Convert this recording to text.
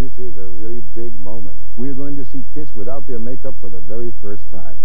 This is a really big moment. We're going to see Kiss without their makeup for the very first time.